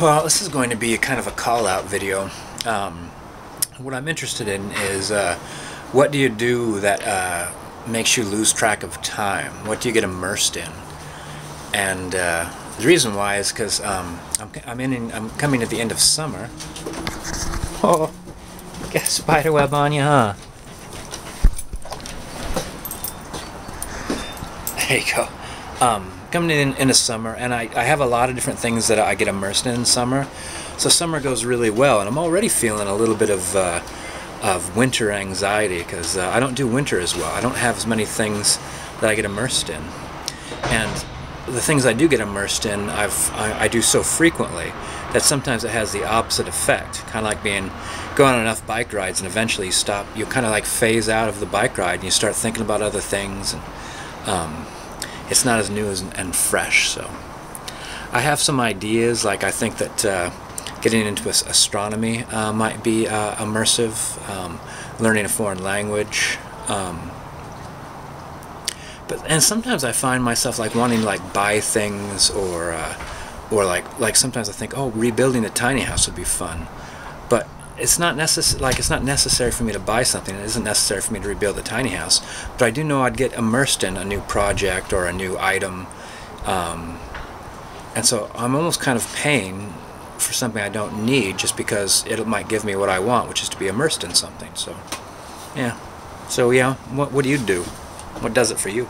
Well, this is going to be a kind of a call-out video. Um, what I'm interested in is uh, what do you do that uh, makes you lose track of time? What do you get immersed in? And uh, the reason why is because um, I'm, I'm, I'm coming at the end of summer. Oh, get a spider web on you, huh? There you go. Um, coming in in the summer, and I, I have a lot of different things that I get immersed in in summer. So summer goes really well, and I'm already feeling a little bit of uh, of winter anxiety because uh, I don't do winter as well. I don't have as many things that I get immersed in, and the things I do get immersed in, I've I, I do so frequently that sometimes it has the opposite effect. Kind of like being going on enough bike rides, and eventually you stop. You kind of like phase out of the bike ride, and you start thinking about other things and. Um, it's not as new as, and fresh. So I have some ideas. Like I think that uh, getting into astronomy uh, might be uh, immersive. Um, learning a foreign language. Um, but and sometimes I find myself like wanting to like buy things or uh, or like like sometimes I think oh rebuilding a tiny house would be fun, but it's not necessary like it's not necessary for me to buy something. It isn't necessary for me to rebuild a tiny house. But I do know I'd get immersed in a new project or a new item. Um, and so I'm almost kind of paying for something I don't need just because it might give me what I want which is to be immersed in something. So yeah. So yeah what, what do you do? What does it for you